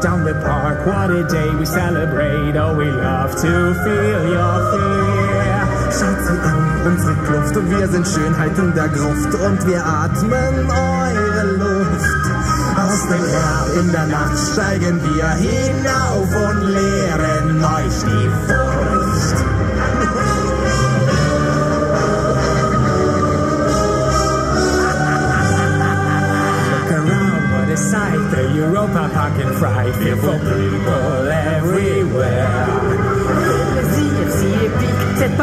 down the park, what a day we celebrate. Oh, we love to feel your fear. Schaut sie an, unsere Kluft und wir sind Schönheit in der Gruft und wir atmen eure Luft. Aus dem Grab in der Nacht steigen wir hinauf und lehren Park in fright. Fearful people everywhere. Plaisir si épique, cette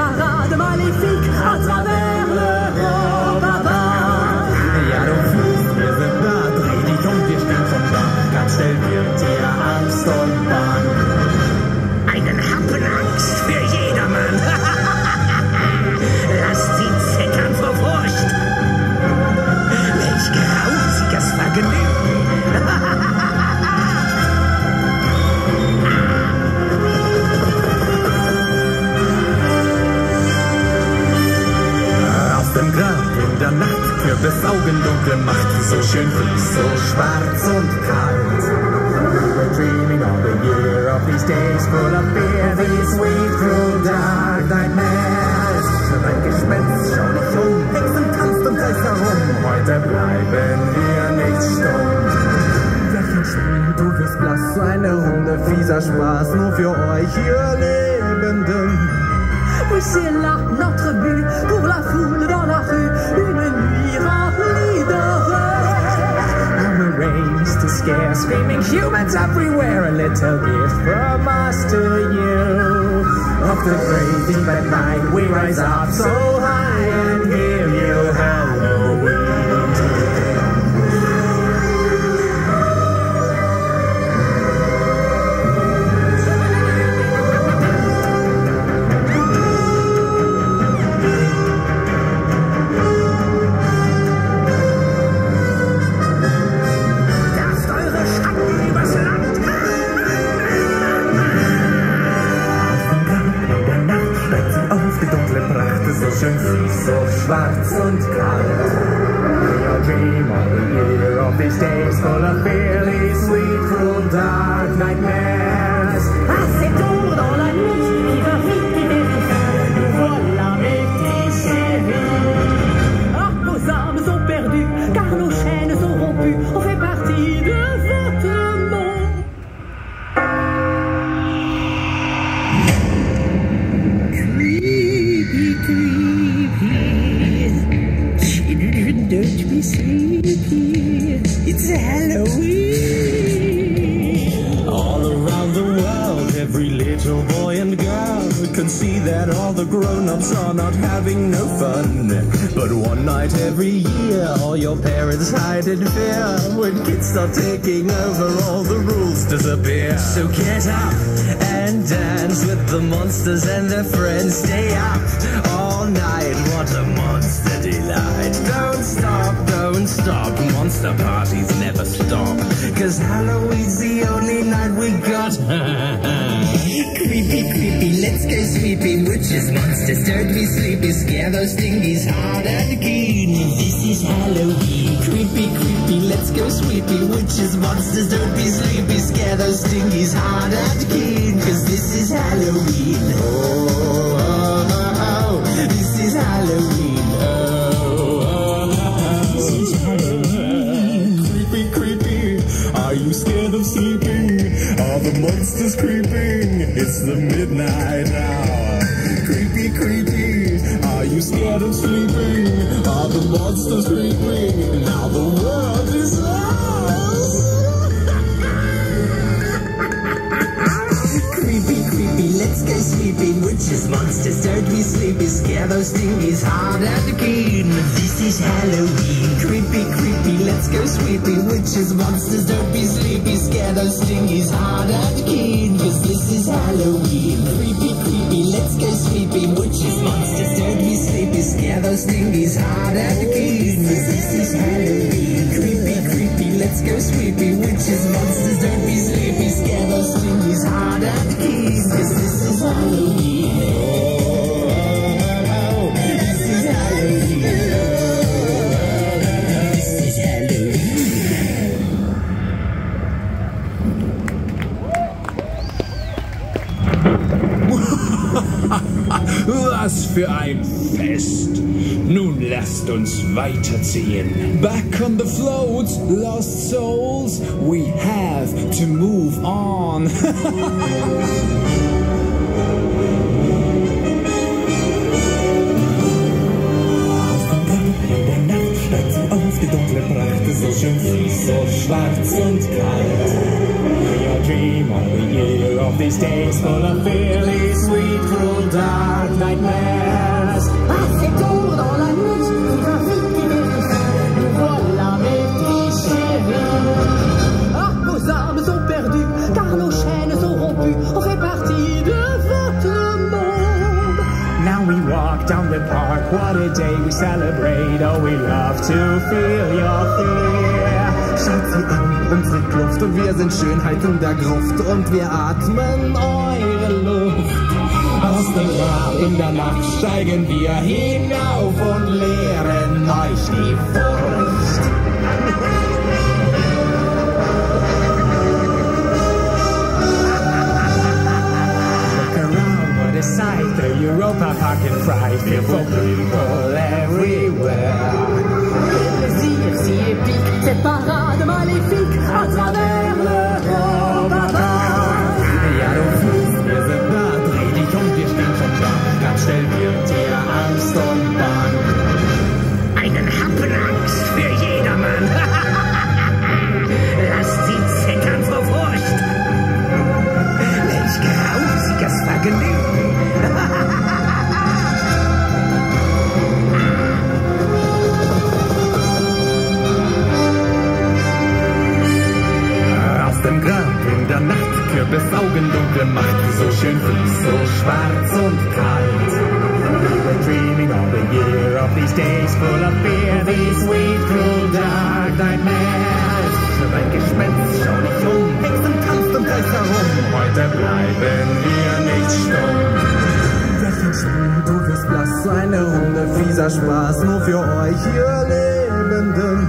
Augen dunkel macht, so schön fies, so schwarz und kalt. We're dreaming of the year of these days full of fear, these sweet, cruel, dark nightmares. Ein Gespenst, schau dich um, Hexen tanzt und kreist herum. Heute bleiben wir nicht stumm. Lächeln, du wirst blass, eine Runde fieser Spaß, nur für euch hier Lebenden. Oui, c'est là notre but pour la foule dans la rue. Une nuit scare screaming humans everywhere. A little gift from us to you. Of the great deep at night, we rise up so high Pracht ist so schwarz und. We'll dream the year of these days full of fear, All around the world, every little boy and girl can see that all the grown-ups are not having no fun. But one night every year, all your parents hide in fear. When kids start taking over, all the rules disappear. So get up and dance with the monsters and their friends. Stay up all night, what a monster delight. Don't stop, don't stop, monster parties never stop. Cause Halloween's the only night we got. Creepy, creepy, let's go sweeping. Witches, monsters, don't be sleepy. Scare those dingies hard and keen. This is Halloween. Creepy, creepy, let's go sweepy. Witches, monsters, don't be sleepy. Scare those dingies hard and keen. Cause this is Halloween. Oh, sleeping? Are the monsters creeping? It's the midnight hour. Creepy, creepy. Are you scared of sleeping? Are the monsters creeping? Now the world is ours. Creepy, creepy, let's go sleeping. Witches, monsters, don't be sleepy. Scare those dingies hard and keen. This is Halloween. Go sweeping. Witches, monsters, don't be sleepy. Scare those dingies hard and keen. Cause this is Halloween. Creepy, creepy, let's go sweeping. Witches, monsters, don't be sleepy. Scare those dingies hard and keen. Für ein Fest! Nun lasst uns weiterziehen. Back on the float, lost souls, we have to move on. Die dunkle Pracht ist so schön so schwarz und kalt. We all dream of the year of these days full of fairly sweet, cruel, dark nightmares. Nous voilà mes. Ah, nos âmes sont perdues, car nos chaînes sont rompues. On fait partie de votre monde. Now we walk down the park, what a day we celebrate. Oh, we love to feel your fear. Schaut sie an, unsere Kluft. Und wir sind Schönheit in der Gruft. Und wir atmen eure Luft. Aus dem Grab in der Nacht steigen wir hinauf und lehren euch die Furcht. Look around, what a sight, the Europa Park in fright, fearful people days full of fear, these sweet, cruel, dark nightmares. Nur ein Gespenst, schau dich um, Hexen tanzt und kreist herum, heute bleiben wir nicht stumm. Lächeln du wirst blass, eine Runde fieser Spaß, nur für euch, ihr Lebenden.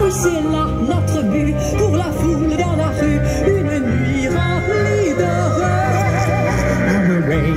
Oui, c'est là notre but pour la foule